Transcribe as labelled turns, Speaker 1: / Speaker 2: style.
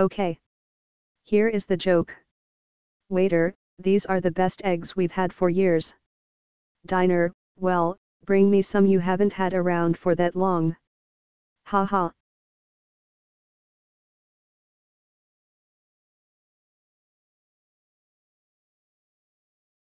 Speaker 1: Okay. Here is the joke. Waiter, these are the best eggs we've had for years. Diner, well, bring me some you haven't had around for that long. Ha ha.